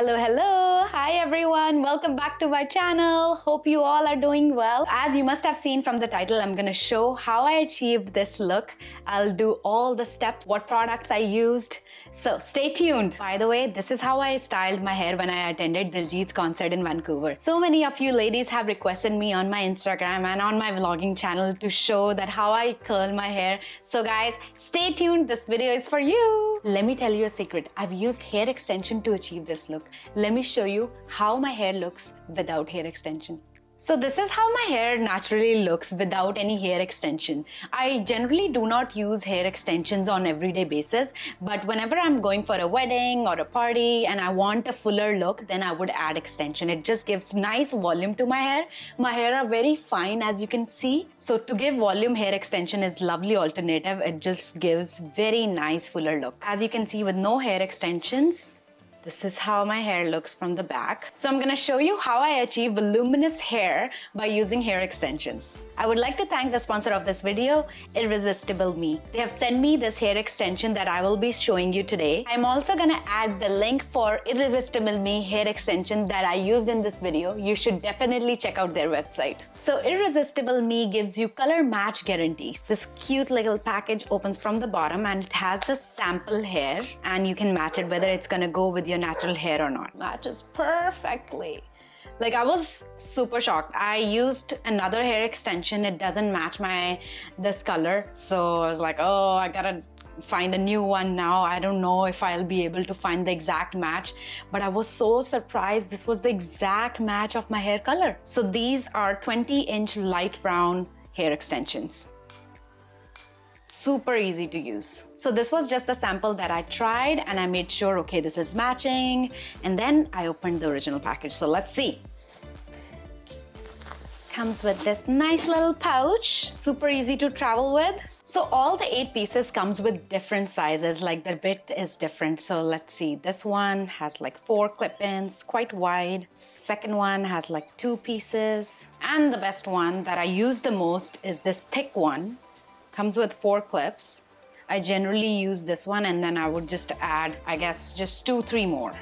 Hello, hello. Hi everyone. Welcome back to my channel. Hope you all are doing well. As you must have seen from the title, I'm gonna show how I achieved this look. I'll do all the steps, what products I used. So stay tuned. By the way, this is how I styled my hair when I attended Diljit's concert in Vancouver. So many of you ladies have requested me on my Instagram and on my vlogging channel to show that how I curl my hair. So guys, stay tuned. This video is for you. Let me tell you a secret. I've used hair extension to achieve this look. Let me show you how my hair looks without hair extension. So this is how my hair naturally looks without any hair extension. I generally do not use hair extensions on everyday basis, but whenever I'm going for a wedding or a party and I want a fuller look, then I would add extension. It just gives nice volume to my hair. My hair are very fine as you can see. So to give volume, hair extension is lovely alternative. It just gives very nice fuller look. As you can see with no hair extensions, this is how my hair looks from the back. So I'm gonna show you how I achieve voluminous hair by using hair extensions. I would like to thank the sponsor of this video, Irresistible Me. They have sent me this hair extension that I will be showing you today. I'm also gonna add the link for Irresistible Me hair extension that I used in this video. You should definitely check out their website. So Irresistible Me gives you color match guarantees. This cute little package opens from the bottom and it has the sample hair and you can match it whether it's gonna go with your natural hair or not. Matches perfectly. Like I was super shocked. I used another hair extension. It doesn't match my this color. So I was like, oh, I gotta find a new one now. I don't know if I'll be able to find the exact match, but I was so surprised. This was the exact match of my hair color. So these are 20 inch light brown hair extensions super easy to use. So this was just the sample that I tried and I made sure, okay, this is matching. And then I opened the original package. So let's see. Comes with this nice little pouch, super easy to travel with. So all the eight pieces comes with different sizes, like the width is different. So let's see, this one has like four clip-ins, quite wide. Second one has like two pieces. And the best one that I use the most is this thick one Comes with four clips. I generally use this one and then I would just add, I guess, just two, three more.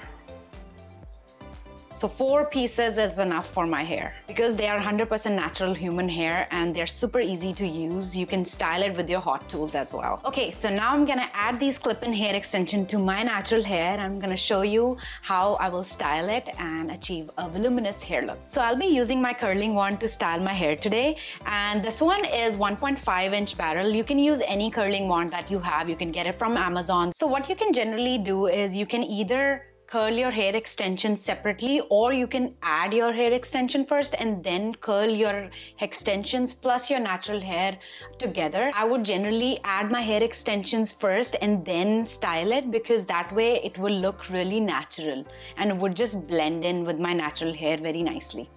So four pieces is enough for my hair. Because they are 100% natural human hair and they're super easy to use, you can style it with your hot tools as well. Okay, so now I'm gonna add these clip-in hair extension to my natural hair. I'm gonna show you how I will style it and achieve a voluminous hair look. So I'll be using my curling wand to style my hair today. And this one is 1.5 inch barrel. You can use any curling wand that you have. You can get it from Amazon. So what you can generally do is you can either curl your hair extension separately or you can add your hair extension first and then curl your extensions plus your natural hair together. I would generally add my hair extensions first and then style it because that way it will look really natural and it would just blend in with my natural hair very nicely.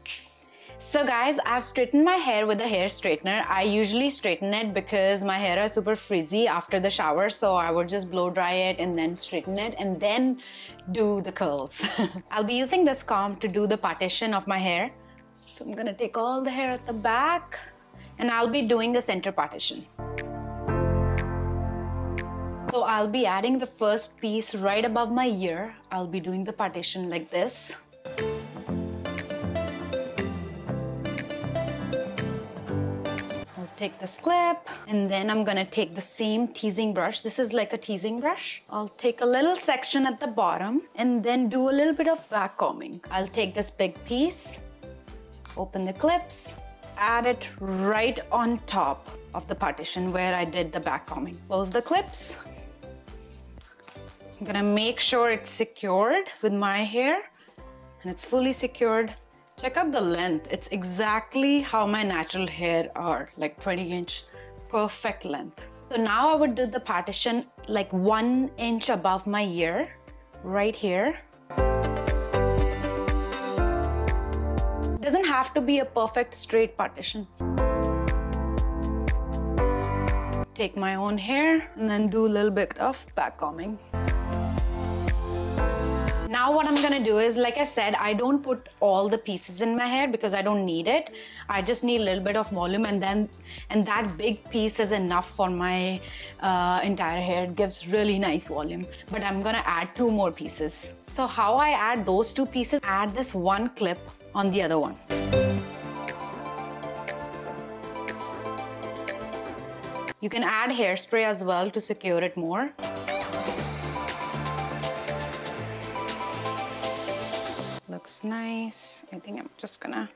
So guys, I've straightened my hair with a hair straightener. I usually straighten it because my hair is super frizzy after the shower. So I would just blow dry it and then straighten it and then do the curls. I'll be using this comb to do the partition of my hair. So I'm gonna take all the hair at the back and I'll be doing a center partition. So I'll be adding the first piece right above my ear. I'll be doing the partition like this. Take this clip and then I'm gonna take the same teasing brush. This is like a teasing brush. I'll take a little section at the bottom and then do a little bit of back combing. I'll take this big piece, open the clips, add it right on top of the partition where I did the back combing. Close the clips. I'm gonna make sure it's secured with my hair and it's fully secured Check out the length. It's exactly how my natural hair are, like 20 inch, perfect length. So now I would do the partition like one inch above my ear, right here. Doesn't have to be a perfect straight partition. Take my own hair and then do a little bit of back combing. Now what I'm gonna do is, like I said, I don't put all the pieces in my hair because I don't need it. I just need a little bit of volume and then, and that big piece is enough for my uh, entire hair. It gives really nice volume. But I'm gonna add two more pieces. So how I add those two pieces, add this one clip on the other one. You can add hairspray as well to secure it more. Looks nice. I think I'm just gonna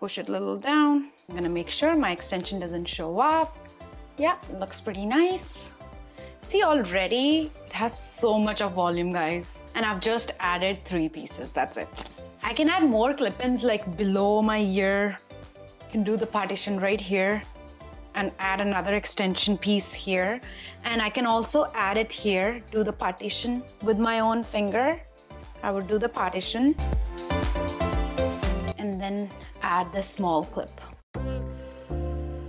push it a little down. I'm gonna make sure my extension doesn't show up. Yeah, it looks pretty nice. See already, it has so much of volume guys. And I've just added three pieces, that's it. I can add more clip-ins like below my ear. I can do the partition right here and add another extension piece here. And I can also add it here, do the partition with my own finger. I would do the partition and then add the small clip.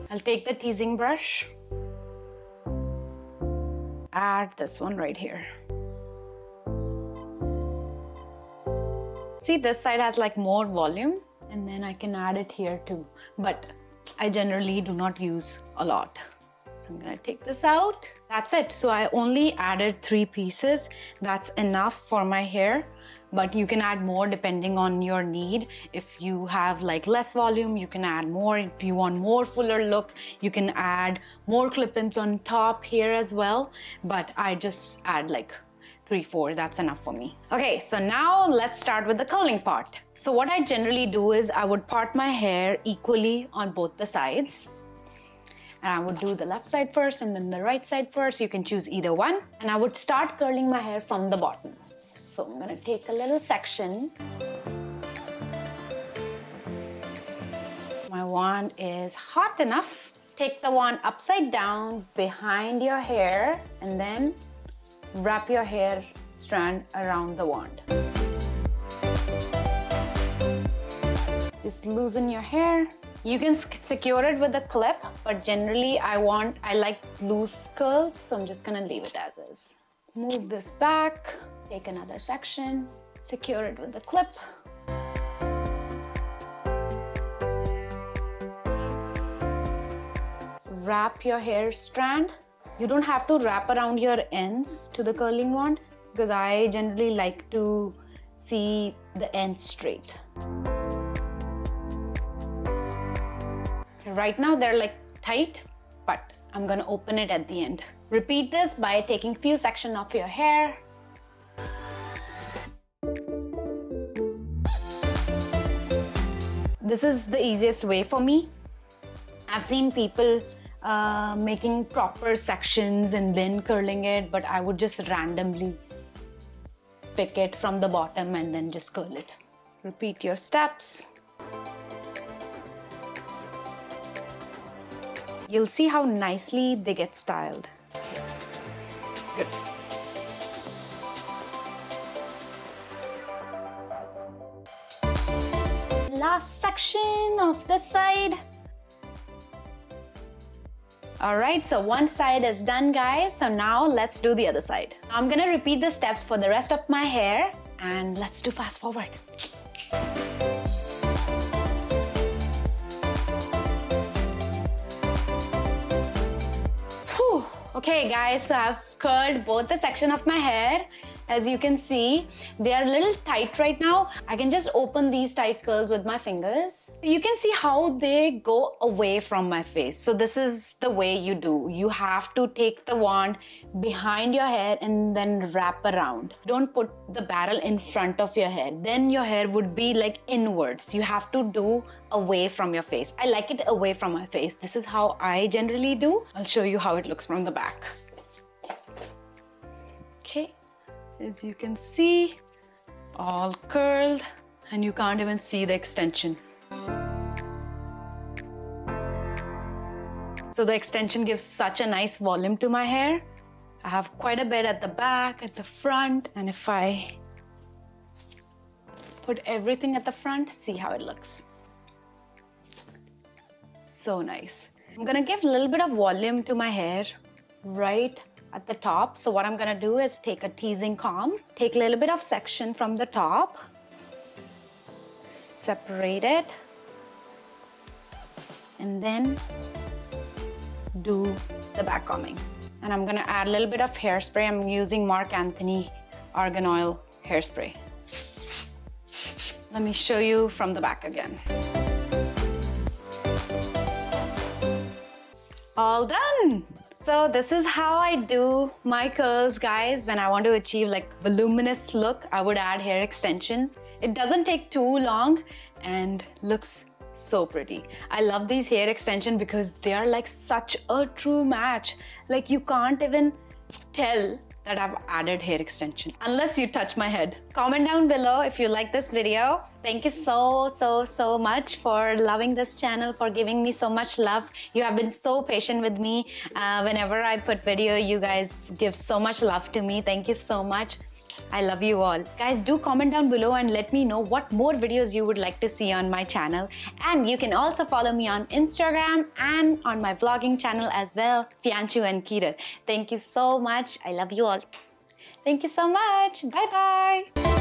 I'll take the teasing brush, add this one right here. See, this side has like more volume and then I can add it here too. But I generally do not use a lot. So I'm gonna take this out. That's it. So I only added three pieces. That's enough for my hair, but you can add more depending on your need. If you have like less volume, you can add more. If you want more fuller look, you can add more clip-ins on top here as well. But I just add like three, four, that's enough for me. Okay, so now let's start with the curling part. So what I generally do is I would part my hair equally on both the sides. And I would do the left side first and then the right side first. You can choose either one. And I would start curling my hair from the bottom. So I'm gonna take a little section. My wand is hot enough. Take the wand upside down behind your hair and then wrap your hair strand around the wand. Just loosen your hair. You can secure it with a clip, but generally I want, I like loose curls, so I'm just gonna leave it as is. Move this back, take another section, secure it with a clip. Wrap your hair strand you don't have to wrap around your ends to the curling wand because I generally like to see the ends straight. Right now they're like tight, but I'm gonna open it at the end. Repeat this by taking few section of your hair. This is the easiest way for me. I've seen people uh, making proper sections and then curling it, but I would just randomly pick it from the bottom and then just curl it. Repeat your steps. You'll see how nicely they get styled. Good. Last section of this side. All right, so one side is done guys. So now let's do the other side. I'm gonna repeat the steps for the rest of my hair and let's do fast forward. Whew. Okay guys, so I've curled both the section of my hair as you can see, they are a little tight right now. I can just open these tight curls with my fingers. You can see how they go away from my face. So this is the way you do. You have to take the wand behind your hair and then wrap around. Don't put the barrel in front of your hair. Then your hair would be like inwards. You have to do away from your face. I like it away from my face. This is how I generally do. I'll show you how it looks from the back. Okay, as you can see, all curled and you can't even see the extension. So the extension gives such a nice volume to my hair. I have quite a bit at the back, at the front, and if I put everything at the front, see how it looks. So nice. I'm gonna give a little bit of volume to my hair right at the top. So what I'm gonna do is take a teasing comb, take a little bit of section from the top, separate it, and then do the back combing. And I'm gonna add a little bit of hairspray. I'm using Marc Anthony Argan Oil hairspray. Let me show you from the back again. All done. So this is how I do my curls, guys. When I want to achieve like voluminous look, I would add hair extension. It doesn't take too long and looks so pretty. I love these hair extension because they are like such a true match. Like you can't even tell that I've added hair extension unless you touch my head. Comment down below if you like this video. Thank you so, so, so much for loving this channel, for giving me so much love. You have been so patient with me. Uh, whenever I put video, you guys give so much love to me. Thank you so much. I love you all. Guys, do comment down below and let me know what more videos you would like to see on my channel. And you can also follow me on Instagram and on my vlogging channel as well, Feanshu and Keerat. Thank you so much. I love you all. Thank you so much. Bye bye.